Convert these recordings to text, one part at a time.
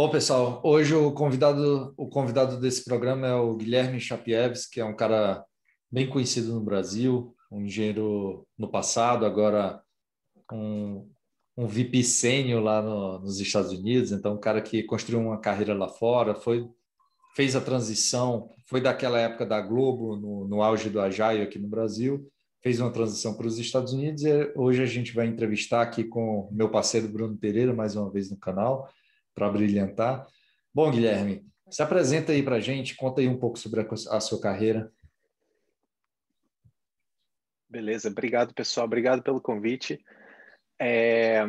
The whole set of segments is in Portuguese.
Bom, pessoal, hoje o convidado, o convidado desse programa é o Guilherme Chapieves, que é um cara bem conhecido no Brasil, um engenheiro no passado, agora um, um VP sênior lá no, nos Estados Unidos, então um cara que construiu uma carreira lá fora, foi fez a transição, foi daquela época da Globo, no, no auge do Agile aqui no Brasil, fez uma transição para os Estados Unidos e hoje a gente vai entrevistar aqui com meu parceiro Bruno Pereira, mais uma vez no canal, para brilhantar. Bom, Guilherme, se apresenta aí para a gente, conta aí um pouco sobre a, a sua carreira. Beleza, obrigado pessoal, obrigado pelo convite. É,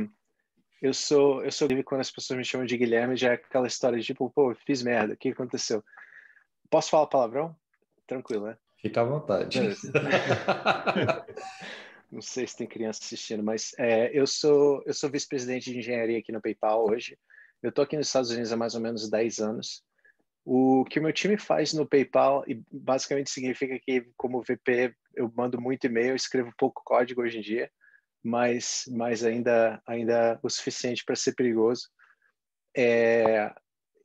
eu sou, eu sou quando as pessoas me chamam de Guilherme, já é aquela história de tipo, pô, fiz merda, o que aconteceu? Posso falar palavrão? Tranquilo, né? Fica à vontade. Não sei se tem criança assistindo, mas é, eu sou eu sou vice-presidente de engenharia aqui no PayPal hoje. Eu estou aqui nos Estados Unidos há mais ou menos 10 anos. O que o meu time faz no PayPal e basicamente significa que, como VP, eu mando muito e-mail, escrevo pouco código hoje em dia, mas, mas ainda, ainda o suficiente para ser perigoso. É,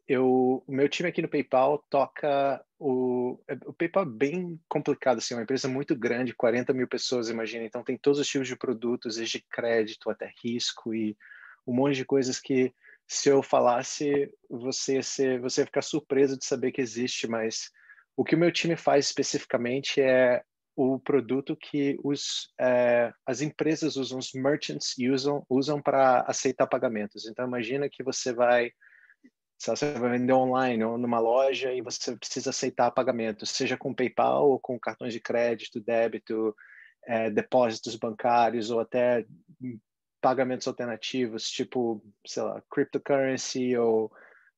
eu, o meu time aqui no PayPal toca o, o PayPal é bem complicado, assim, é uma empresa muito grande, 40 mil pessoas, imagina, então tem todos os tipos de produtos, desde crédito até risco e um monte de coisas que se eu falasse, você ser, você ia ficar surpreso de saber que existe, mas o que o meu time faz especificamente é o produto que os, é, as empresas usam, os merchants usam, usam para aceitar pagamentos. Então, imagina que você vai, você vai vender online ou numa loja e você precisa aceitar pagamentos, seja com PayPal ou com cartões de crédito, débito, é, depósitos bancários ou até pagamentos alternativos, tipo, sei lá, cryptocurrency ou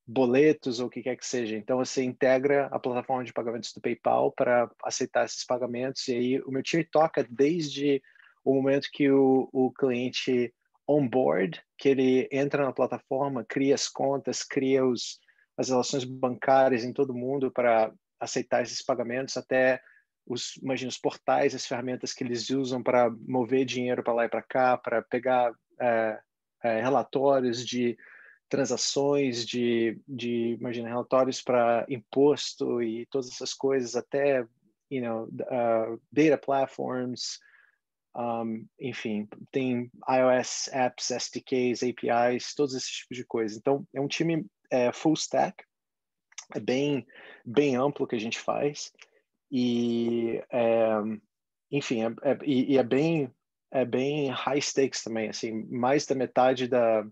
boletos ou o que quer que seja. Então, você integra a plataforma de pagamentos do PayPal para aceitar esses pagamentos. E aí, o meu time toca desde o momento que o, o cliente onboard, que ele entra na plataforma, cria as contas, cria os, as relações bancárias em todo mundo para aceitar esses pagamentos, até os, imagina, os portais, as ferramentas que eles usam para mover dinheiro para lá e para cá, para pegar é, é, relatórios de transações, de, de imagina, relatórios para imposto e todas essas coisas, até, you know, uh, data platforms, um, enfim, tem iOS apps, SDKs, APIs, todos esses tipos de coisas. Então, é um time é, full stack, é bem, bem amplo que a gente faz e é, enfim é, é, e, é bem é bem high stakes também assim mais da metade da,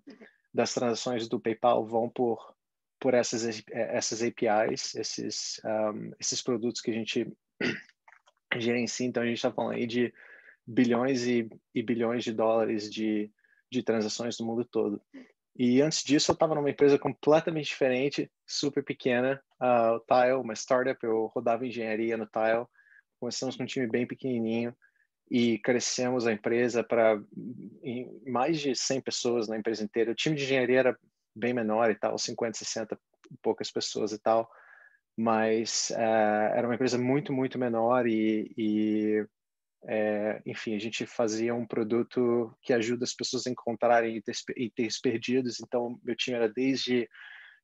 das transações do PayPal vão por por essas essas APIs esses um, esses produtos que a gente gerencia. Então a gente está falando aí de bilhões e, e bilhões de dólares de, de transações no mundo todo. E antes disso, eu estava numa empresa completamente diferente, super pequena, uh, o Tile, uma startup. Eu rodava engenharia no Tile. Começamos com um time bem pequenininho e crescemos a empresa para mais de 100 pessoas na empresa inteira. O time de engenharia era bem menor e tal, 50, 60 poucas pessoas e tal, mas uh, era uma empresa muito, muito menor e, e é, enfim, a gente fazia um produto que ajuda as pessoas a encontrarem itens perdidos. Então, meu time era desde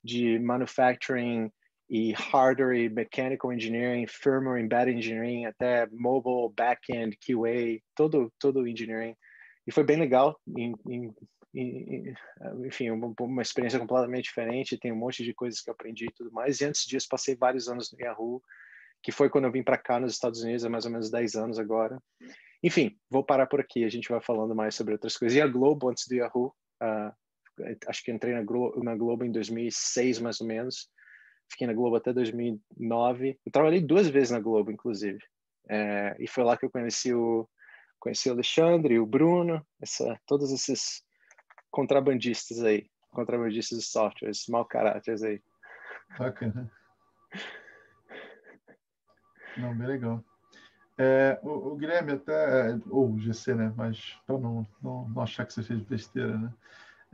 de manufacturing e hardware mechanical engineering, firmware, embedded engineering, até mobile, backend, QA, todo todo engineering. E foi bem legal. Em, em, em, enfim, uma, experiência completamente diferente. Tem um monte de coisas que eu aprendi e tudo mais. E antes disso, passei vários anos no Yahoo que foi quando eu vim para cá nos Estados Unidos há mais ou menos 10 anos agora. Enfim, vou parar por aqui, a gente vai falando mais sobre outras coisas. E a Globo, antes do Yahoo, uh, acho que entrei na Globo, na Globo em 2006, mais ou menos. Fiquei na Globo até 2009. Eu trabalhei duas vezes na Globo, inclusive. É, e foi lá que eu conheci o, conheci o Alexandre, o Bruno, essa, todos esses contrabandistas aí, contrabandistas de software, esses mau caráteres aí. Bacana. Não, bem legal. É, o, o, Guilherme até, ou o GC, né? Mas para não, não, não, achar que você fez besteira, né?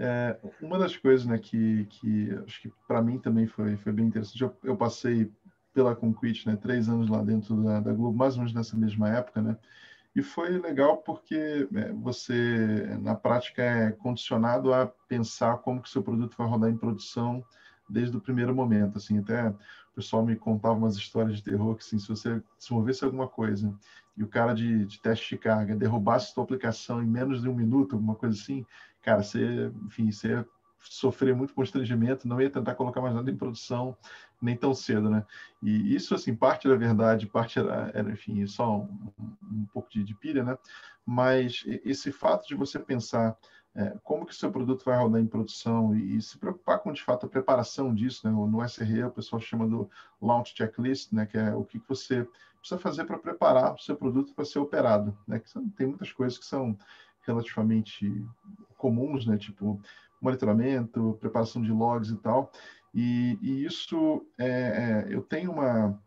É, uma das coisas, né, que, que acho que para mim também foi, foi bem interessante. Eu, eu, passei pela Concrete, né, três anos lá dentro da, da, Globo, mais ou menos nessa mesma época, né? E foi legal porque é, você, na prática, é condicionado a pensar como que seu produto vai rodar em produção desde o primeiro momento. Assim, até o pessoal me contava umas histórias de terror que, assim, se você desenvolvesse alguma coisa e o cara de, de teste de carga derrubasse sua aplicação em menos de um minuto, alguma coisa assim, cara, você, enfim, você sofrer muito constrangimento, não ia tentar colocar mais nada em produção nem tão cedo, né? E isso, assim, parte da verdade, parte era, era enfim, só um, um pouco de, de pilha, né? Mas esse fato de você pensar é, como que o seu produto vai rodar em produção e, e, se preocupar com, de fato, a preparação disso, né? No SRE, o pessoal chama do Launch Checklist, né? Que é o que, você precisa fazer para preparar o seu produto para ser operado, né? Que tem muitas coisas que são relativamente comuns, né? Tipo monitoramento, preparação de logs e tal. E, e isso, é, é, eu tenho uma,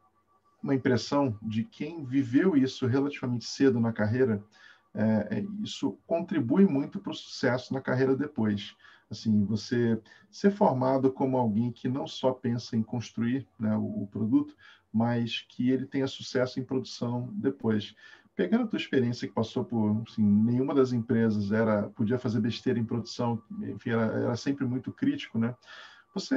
uma impressão de quem viveu isso relativamente cedo na carreira, é, é isso contribui muito para o sucesso na carreira depois. Assim, você ser formado como alguém que não só pensa em construir né, o, o produto, mas que ele tenha sucesso em produção depois pegando a tua experiência que passou por, assim, nenhuma das empresas era podia fazer besteira em produção, enfim, era, era sempre muito crítico, né? Você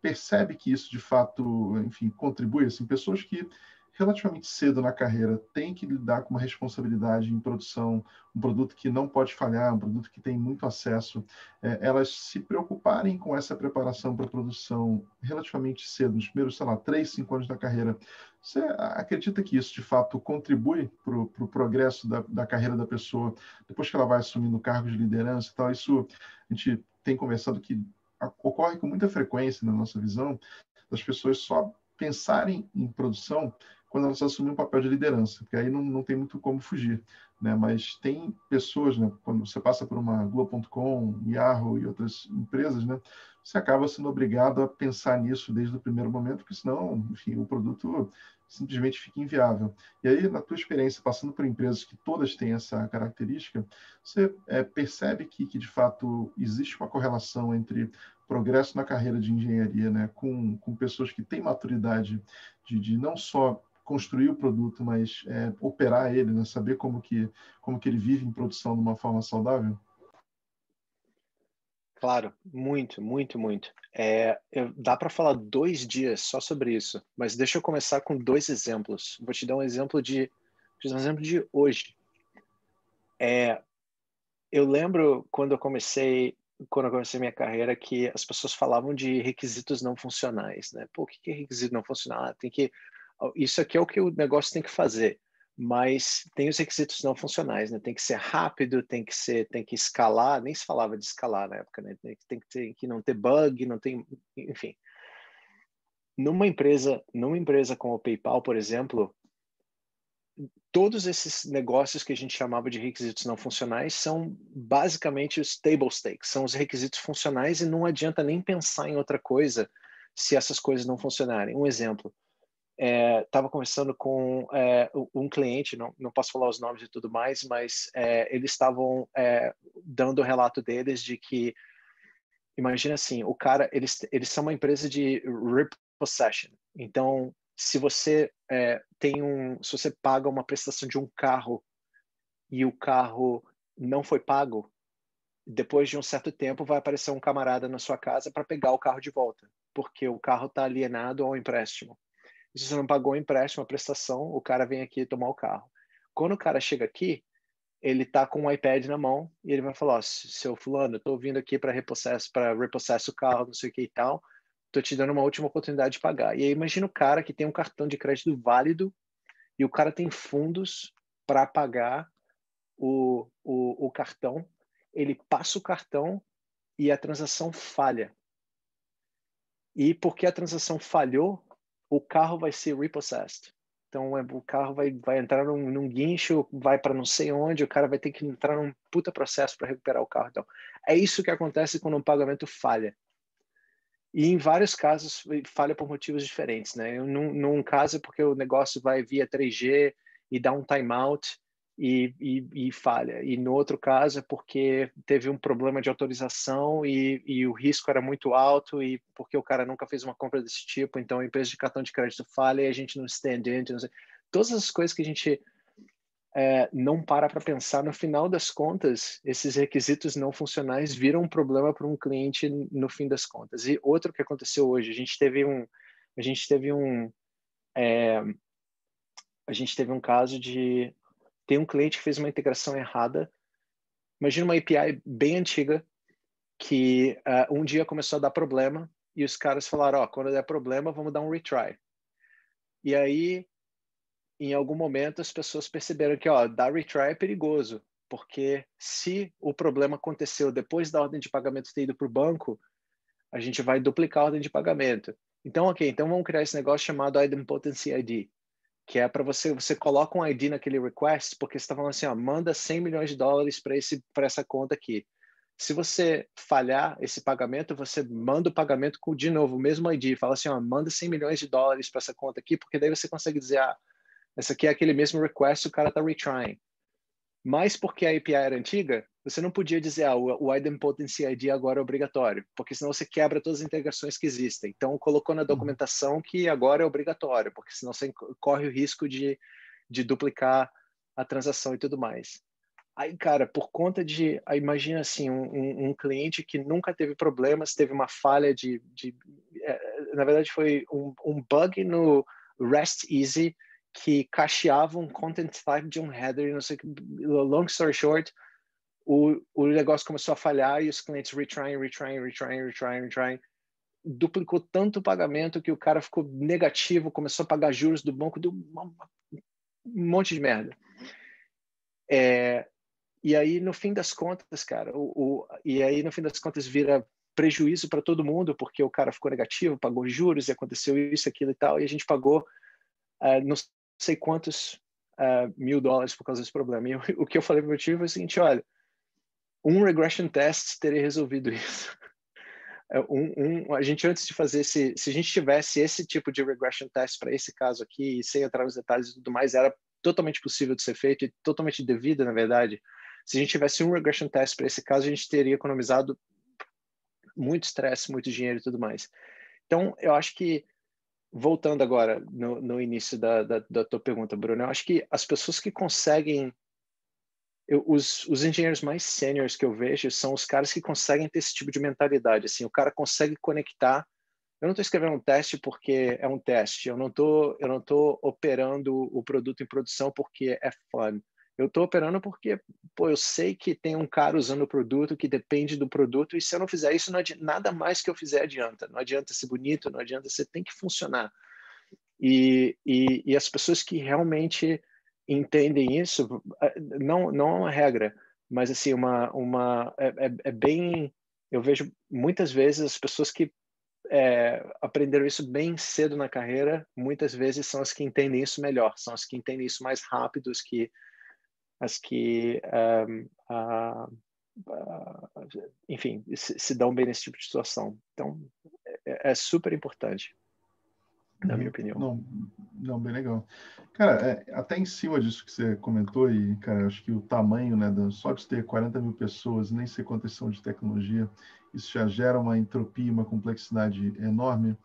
percebe que isso de fato, enfim, contribui, assim, pessoas que relativamente cedo na carreira têm que lidar com uma responsabilidade em produção, um produto que não pode falhar, um produto que tem muito acesso, é, elas se preocuparem com essa preparação para produção relativamente cedo, nos primeiros, sei lá, três, cinco anos da carreira. Você acredita que isso, de fato, contribui para o pro progresso da, da carreira da pessoa, depois que ela vai assumindo cargos de liderança e tal? Isso a gente tem conversado que ocorre com muita frequência na nossa visão, das pessoas só pensarem em produção quando elas assumem um papel de liderança, porque aí não, não tem muito como fugir. Né? Mas tem pessoas, né? quando você passa por uma Globo.com, Yahoo e outras empresas, né? você acaba sendo obrigado a pensar nisso desde o primeiro momento, porque senão, enfim, o produto simplesmente fica inviável. E aí, na tua experiência, passando por empresas que todas têm essa característica, você é, percebe que, que, de fato, existe uma correlação entre progresso na carreira de engenharia né, com, com pessoas que têm maturidade de, de não só construir o produto, mas é, operar ele, né? saber como que, como que ele vive em produção de uma forma saudável? Claro, muito, muito, muito. É, eu, dá para falar dois dias só sobre isso, mas deixa eu começar com dois exemplos. Vou te dar um exemplo de, um exemplo de hoje. É, eu lembro quando eu comecei quando eu comecei minha carreira que as pessoas falavam de requisitos não funcionais, né? Pô, o que é requisito não funcional? Ah, tem que isso aqui é o que o negócio tem que fazer, mas tem os requisitos não funcionais, né? Tem que ser rápido, tem que ser, tem que escalar, nem se falava de escalar na época, né? Tem, tem que ter, que não ter bug, não tem, enfim. Numa empresa, numa empresa como o PayPal, por exemplo, todos esses negócios que a gente chamava de requisitos não funcionais são basicamente os table stakes, são os requisitos funcionais e não adianta nem pensar em outra coisa se essas coisas não funcionarem. Um exemplo, estava é, conversando com é, um cliente, não, não posso falar os nomes e tudo mais, mas é, eles estavam é, dando o relato deles de que, imagina assim, o cara, eles, eles são uma empresa de repossession. Então, se você é, tem um, se você paga uma prestação de um carro e o carro não foi pago, depois de um certo tempo vai aparecer um camarada na sua casa para pegar o carro de volta, porque o carro está alienado ao empréstimo você não pagou o empréstimo, a prestação, o cara vem aqui tomar o carro. Quando o cara chega aqui, ele tá com um iPad na mão e ele vai falar: oh, seu fulano, eu tô vindo aqui para repossess, para repossess o carro, não sei o que e tal. Tô te dando uma última oportunidade de pagar. E aí imagina o cara que tem um cartão de crédito válido e o cara tem fundos para pagar o, o, o cartão. Ele passa o cartão e a transação falha. E porque a transação falhou, o carro vai ser repossessed. Então, é, o carro vai, vai entrar num, num guincho, vai para não sei onde, o cara vai ter que entrar num puta processo para recuperar o carro. Então, é isso que acontece quando um pagamento falha. E em vários casos, falha por motivos diferentes. Né? Num, num caso, é porque o negócio vai via 3G e dá um timeout, e, e, e, falha. E no outro caso é porque teve um problema de autorização e, e, o risco era muito alto e porque o cara nunca fez uma compra desse tipo, então a empresa de cartão de crédito falha e a gente não não Todas as coisas que a gente é, não para para pensar, no final das contas, esses requisitos não funcionais viram um problema para um cliente no fim das contas. E outro que aconteceu hoje, a gente teve um, a gente teve um, é, a gente teve um caso de tem um cliente que fez uma integração errada. Imagina uma API bem antiga que uh, um dia começou a dar problema e os caras falaram, ó, oh, quando der problema, vamos dar um retry. E aí em algum momento as pessoas perceberam que ó, dar retry é perigoso, porque se o problema aconteceu depois da ordem de pagamento ter ido para o banco, a gente vai duplicar a ordem de pagamento. Então, ok, então vamos criar esse negócio chamado Idempotency ID, que é para você, você coloca um ID naquele request, porque você está falando assim, ó, manda 100 milhões de dólares para essa conta aqui. Se você falhar esse pagamento, você manda o pagamento com de novo o mesmo ID, fala assim, ó, manda 100 milhões de dólares para essa conta aqui, porque daí você consegue dizer, ah, essa aqui é aquele mesmo request, o cara está retrying. Mas porque a API era antiga, você não podia dizer, ah, o idempotency ID agora é obrigatório, porque senão você quebra todas as integrações que existem. Então, colocou na uhum. documentação que agora é obrigatório, porque senão você corre o risco de, de duplicar a transação e tudo mais. Aí, cara, por conta de, imagina assim, um, um, cliente que nunca teve problemas, teve uma falha de, de é, na verdade foi um, um bug no REST Easy que cacheava um content type de um header, não sei long story short, o, o negócio começou a falhar e os clientes retrying, retrying, retrying, retrying, retrying, duplicou tanto o pagamento que o cara ficou negativo, começou a pagar juros do banco, deu um monte de merda. É, e aí, no fim das contas, cara, o, o, e aí, no fim das contas, vira prejuízo para todo mundo, porque o cara ficou negativo, pagou juros e aconteceu isso, aquilo e tal, e a gente pagou uh, no sei quantos uh, mil dólares por causa desse problema. E eu, o que eu falei para o meu time foi o seguinte, olha, um regression test teria resolvido isso. É, um, um, a gente antes de fazer esse, se a gente tivesse esse tipo de regression test para esse caso aqui, sem entrar nos detalhes e tudo mais, era totalmente possível de ser feito e totalmente devido, na verdade. Se a gente tivesse um regression test para esse caso, a gente teria economizado muito estresse, muito dinheiro e tudo mais. Então, eu acho que voltando agora no, no início da, da, da, tua pergunta, Bruno, eu acho que as pessoas que conseguem, eu, os, os engenheiros mais seniors que eu vejo são os caras que conseguem ter esse tipo de mentalidade, assim, o cara consegue conectar. Eu não estou escrevendo um teste porque é um teste, eu não tô, eu não tô operando o produto em produção porque é fun. Eu estou operando porque, pô, eu sei que tem um cara usando o produto que depende do produto e se eu não fizer isso, não adianta, nada mais que eu fizer adianta. Não adianta ser bonito, não adianta, você tem que funcionar. E, e, e as pessoas que realmente entendem isso, eh, não, não é uma regra, mas assim, uma, uma é, é, é bem, eu vejo muitas vezes as pessoas que é, aprenderam isso bem cedo na carreira, muitas vezes são as que entendem isso melhor, são as que entendem isso mais rápido, as que as que, um, uh, enfim, se, se, dão bem nesse tipo de situação. Então, é, é super importante, na minha opinião. Não, não bem legal. Cara, é, até em cima disso que você comentou, e, cara, acho que o tamanho, né, só de ter 40 mil pessoas, nem sei quantas são de tecnologia, isso já gera uma entropia, uma complexidade enorme.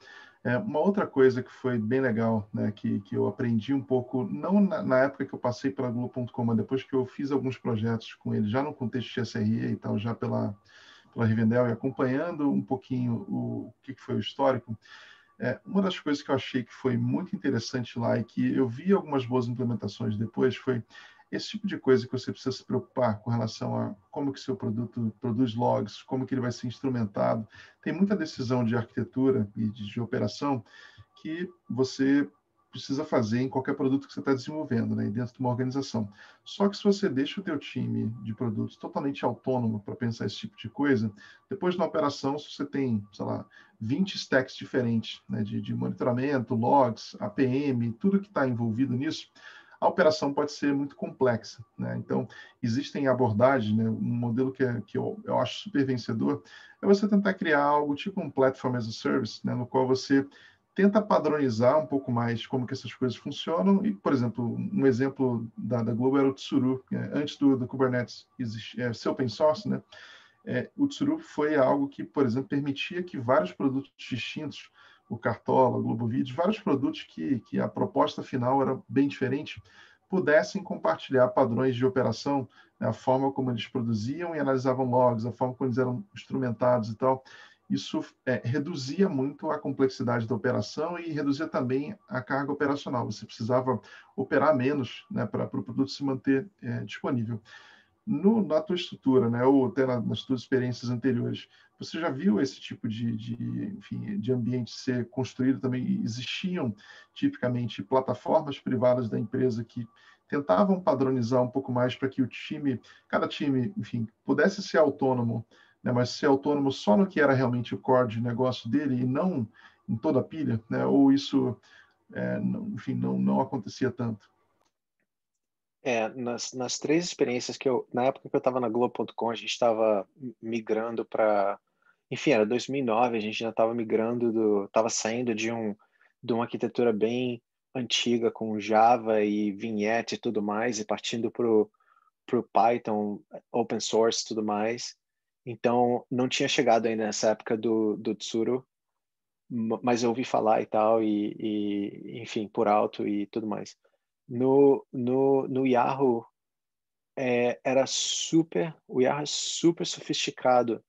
É, uma outra coisa que foi bem legal, né, que, que eu aprendi um pouco, não na, na época que eu passei pela Globo.com, mas depois que eu fiz alguns projetos com ele, já no contexto de SRE e tal, já pela, pela Rivendell e acompanhando um pouquinho o, o que, que foi o histórico, é, uma das coisas que eu achei que foi muito interessante lá e que eu vi algumas boas implementações depois foi esse tipo de coisa que você precisa se preocupar com relação a como que seu produto produz logs, como que ele vai ser instrumentado. Tem muita decisão de arquitetura e de, de operação que você precisa fazer em qualquer produto que você está desenvolvendo, né, dentro de uma organização. Só que se você deixa o teu time de produtos totalmente autônomo para pensar esse tipo de coisa, depois na operação, se você tem, sei lá, 20 stacks diferentes né, de, de monitoramento, logs, APM, tudo que está envolvido nisso, a operação pode ser muito complexa. Né? Então, existem abordagens, né? um modelo que, é, que eu, eu, acho super vencedor é você tentar criar algo tipo um Platform as a Service, né? no qual você tenta padronizar um pouco mais como que essas coisas funcionam. E, por exemplo, um exemplo da, da Globo era o Tsuru, né? antes do, do Kubernetes existir, é, ser open source, né? É, o Tsuru foi algo que, por exemplo, permitia que vários produtos distintos o Cartola, o Globo Vídeos, vários produtos que, que a proposta final era bem diferente, pudessem compartilhar padrões de operação, né, a forma como eles produziam e analisavam logs, a forma como eles eram instrumentados e tal. Isso é, reduzia muito a complexidade da operação e reduzia também a carga operacional. Você precisava operar menos né, para o pro produto se manter é, disponível. No, na tua estrutura, né, ou até na, nas tuas experiências anteriores, você já viu esse tipo de, de, enfim, de ambiente ser construído também? Existiam tipicamente plataformas privadas da empresa que tentavam padronizar um pouco mais para que o time, cada time, enfim, pudesse ser autônomo, né, mas ser autônomo só no que era realmente o core de negócio dele e não em toda a pilha, né, ou isso, é, não, enfim, não, não acontecia tanto? É, nas, nas três experiências que eu, na época que eu estava na Globo.com, a gente estava migrando para, enfim, era 2009, a gente já estava migrando do, estava saindo de um de uma arquitetura bem antiga com Java e Vignette e tudo mais e partindo para o Python open source tudo mais. Então, não tinha chegado ainda nessa época do, do Tsuru, mas eu ouvi falar e tal, e, e enfim, por alto e tudo mais no, no, no Yahoo é, era super, o Yahoo é super sofisticado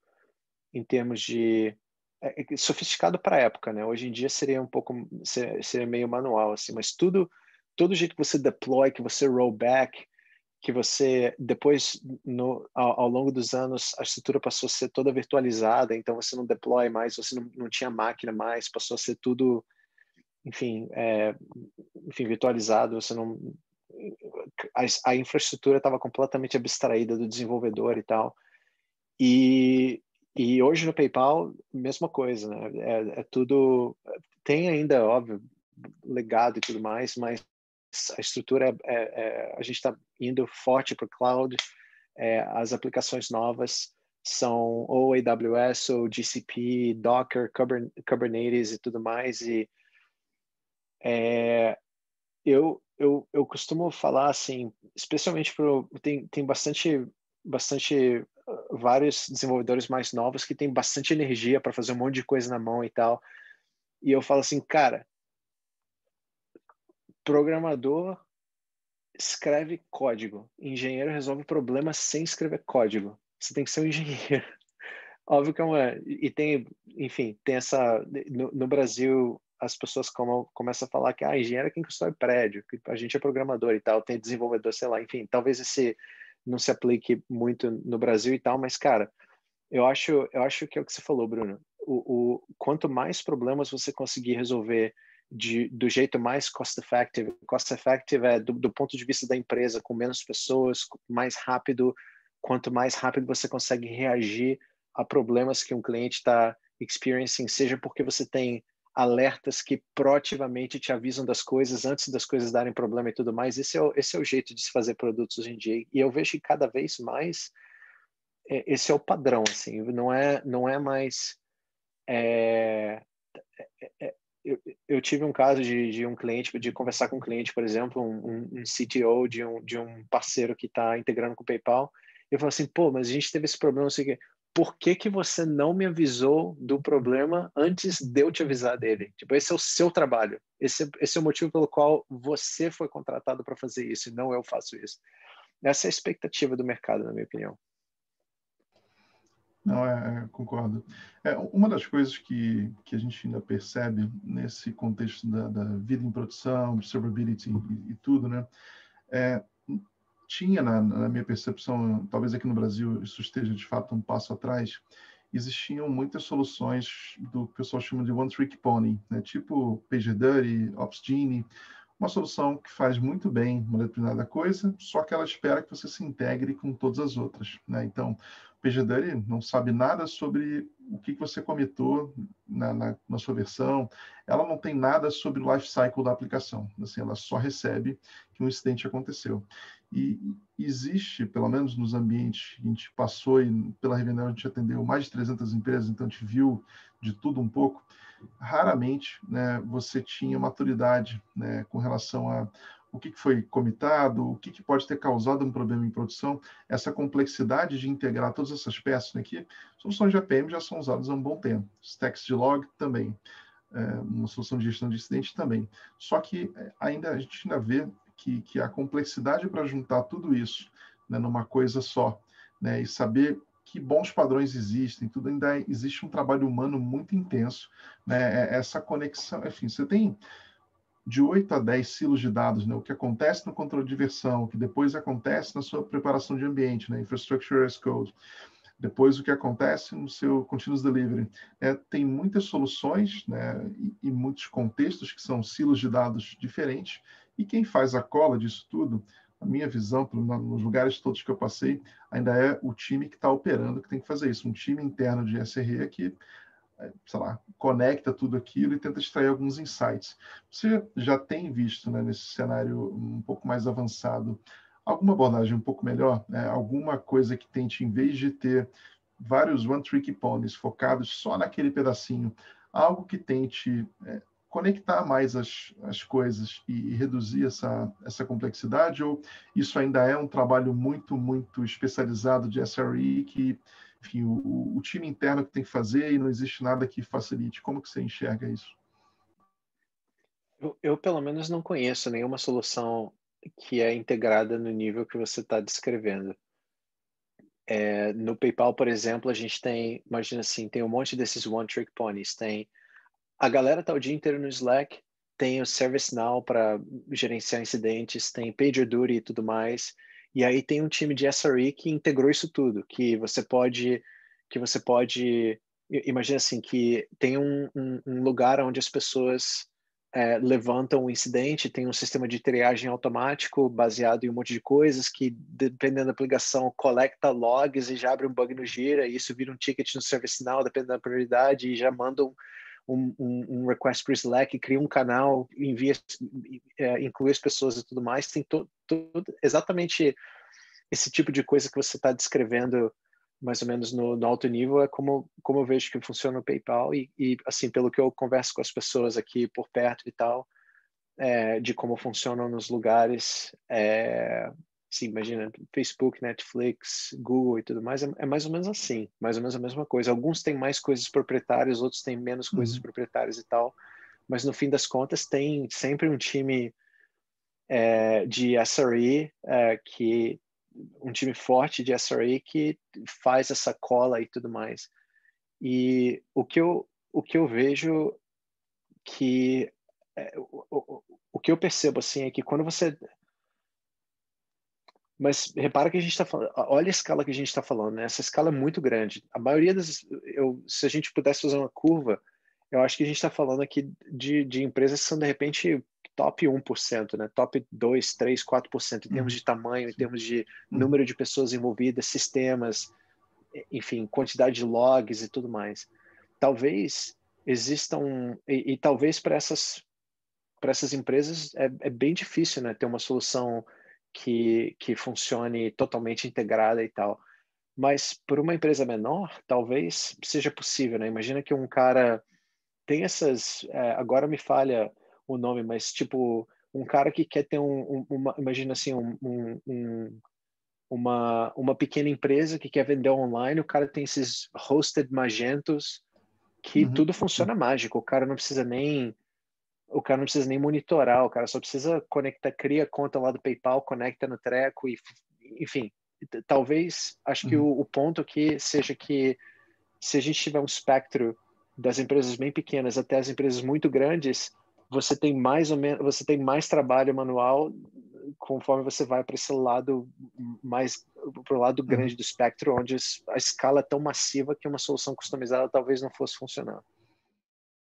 em termos de é, é sofisticado para a época, né? Hoje em dia seria um pouco seria, meio manual assim, mas tudo todo jeito que você deploy, que você rollback, que você depois no, ao, ao, longo dos anos a estrutura passou a ser toda virtualizada, então você não deploy mais, você não, não tinha máquina mais, passou a ser tudo enfim, é, enfim, virtualizado, você não a, a infraestrutura estava completamente abstraída do desenvolvedor e tal. E, e hoje no PayPal, mesma coisa, né? É, é tudo tem ainda, óbvio, legado e tudo mais, mas a estrutura é, é, é a gente está indo forte para o cloud. É, as aplicações novas são ou AWS ou GCP, Docker, Kubernetes e tudo mais e é, eu, eu, eu costumo falar assim, especialmente pro tem, tem bastante bastante ah, vários desenvolvedores mais novos que têm bastante energia para fazer um monte de coisa na mão e tal. E eu falo assim, cara, programador escreve código, engenheiro resolve problemas sem escrever código. Você tem que ser um engenheiro. Óbvio que é uma e tem, enfim, tem essa no, no Brasil as pessoas como, começam a falar que ah, engenheiro é quem constrói prédio, que a gente é programador e tal, tem desenvolvedor, sei lá, enfim, talvez esse não se aplique muito no Brasil e tal, mas cara, eu acho, eu acho que é o que você falou, Bruno. O, o quanto mais problemas você conseguir resolver de, do jeito mais cost effective, cost effective é do, do ponto de vista da empresa, com menos pessoas, mais rápido, quanto mais rápido você consegue reagir a problemas que um cliente está experiencing, seja porque você tem alertas que proativamente te avisam das coisas antes das coisas darem problema e tudo mais. Esse é o, esse é o jeito de se fazer produtos hoje em dia. E eu vejo que cada vez mais é, esse é o padrão, assim, não é, não é mais... É, é, é eu, eu, tive um caso de, de, um cliente, de conversar com um cliente, por exemplo, um, um CTO de um, de um parceiro que está integrando com o PayPal, eu falo assim, pô, mas a gente teve esse problema, quê por que, que você não me avisou do problema antes de eu te avisar dele? Tipo, esse é o seu trabalho. Esse, esse é o motivo pelo qual você foi contratado para fazer isso e não eu faço isso. Essa é a expectativa do mercado, na minha opinião. Não, é, é, concordo. É, uma das coisas que, que a gente ainda percebe nesse contexto da, da vida em produção, observability e, e tudo, né? É, tinha, na, na, minha percepção, talvez aqui no Brasil isso esteja de fato um passo atrás, existiam muitas soluções do que o pessoal chama de One Trick Pony, né? tipo PagerDuty, OpsGenie, uma solução que faz muito bem uma determinada coisa, só que ela espera que você se integre com todas as outras. Né? Então, PagerDuty não sabe nada sobre o que, você comitou na, na, na, sua versão, ela não tem nada sobre o life cycle da aplicação, assim, ela só recebe que um incidente aconteceu. E existe, pelo menos nos ambientes que a gente passou e pela Revendel a gente atendeu mais de 300 empresas, então a gente viu de tudo um pouco, raramente né, você tinha maturidade né, com relação a o que, foi comitado, o que, pode ter causado um problema em produção, essa complexidade de integrar todas essas peças aqui, né, soluções de APM já são usadas há um bom tempo, stacks de log também, é, uma solução de gestão de incidente também. Só que é, ainda a gente ainda vê que, que a complexidade para juntar tudo isso né, numa coisa só, né, e saber que bons padrões existem, tudo ainda existe um trabalho humano muito intenso, né, é, essa conexão, enfim, você tem de 8 a 10 silos de dados, né? o que acontece no controle de versão, o que depois acontece na sua preparação de ambiente, né? Infrastructure as Code, depois o que acontece no seu Continuous Delivery. É, tem muitas soluções né? e, e muitos contextos que são silos de dados diferentes, e quem faz a cola disso tudo, a minha visão, nos lugares todos que eu passei, ainda é o time que está operando que tem que fazer isso, um time interno de SRE que sei lá, conecta tudo aquilo e tenta extrair alguns insights. Você já tem visto, né, nesse cenário um pouco mais avançado, alguma abordagem um pouco melhor, né? alguma coisa que tente, em vez de ter vários one-trick ponies focados só naquele pedacinho, algo que tente é, conectar mais as, as coisas e, e, reduzir essa, essa complexidade, ou isso ainda é um trabalho muito, muito especializado de SRE que enfim, o, o, time interno que tem que fazer e não existe nada que facilite. Como que você enxerga isso? Eu, eu pelo menos não conheço nenhuma solução que é integrada no nível que você está descrevendo. É, no PayPal, por exemplo, a gente tem, imagina assim, tem um monte desses one trick ponies. Tem a galera tá o dia inteiro no Slack, tem o ServiceNow para gerenciar incidentes, tem PagerDuty e tudo mais. E aí tem um time de SRE que integrou isso tudo, que você pode, que você pode, imagina assim, que tem um, um, um lugar onde as pessoas é, levantam um incidente, tem um sistema de triagem automático baseado em um monte de coisas que, dependendo da aplicação, coleta logs e já abre um bug no Gira, e isso vira um ticket no ServiceNow, dependendo da prioridade, e já manda um, um, um, request para Slack, cria um canal, envia, é, inclui as pessoas e tudo mais. Tem todo exatamente esse tipo de coisa que você está descrevendo mais ou menos no, no, alto nível é como como eu vejo que funciona o PayPal e, e assim pelo que eu converso com as pessoas aqui por perto e tal é, de como funcionam nos lugares é, Sim, imagina, Facebook, Netflix, Google e tudo mais, é, é, mais ou menos assim, mais ou menos a mesma coisa. Alguns têm mais coisas proprietárias, outros têm menos coisas uhum. proprietárias e tal, mas no fim das contas tem sempre um time é, de SRE é, que um time forte de SRE que faz essa cola e tudo mais. E o que eu o que eu vejo que é, o, o, o que eu percebo assim é que quando você mas repara que a gente está falando, olha a escala que a gente está falando, né? Essa escala é muito grande. A maioria das, eu, se a gente pudesse fazer uma curva, eu acho que a gente está falando aqui de, de empresas que são de repente top 1%, né? Top 2, 3, 4% em termos uhum. de tamanho, em termos de uhum. número de pessoas envolvidas, sistemas, enfim, quantidade de logs e tudo mais. Talvez existam e, e talvez para essas essas empresas é, é bem difícil, né? Ter uma solução que, que funcione totalmente integrada e tal. Mas por uma empresa menor, talvez seja possível, né? Imagina que um cara tem essas. É, agora me falha o nome, mas tipo, um cara que quer ter um. um uma, imagina assim, um, um, uma, uma pequena empresa que quer vender online, o cara tem esses hosted magentos que uhum. tudo funciona mágico. O cara não precisa nem o cara não precisa nem monitorar, o cara só precisa conectar, cria conta lá do PayPal, conecta no treco e, enfim, talvez, acho que uhum. o, o, ponto aqui seja que se a gente tiver um espectro das empresas bem pequenas até as empresas muito grandes, você tem mais ou menos, você tem mais trabalho manual conforme você vai para esse lado mais para o lado uhum. grande do espectro, onde a escala é tão massiva que uma solução customizada talvez não fosse funcionar.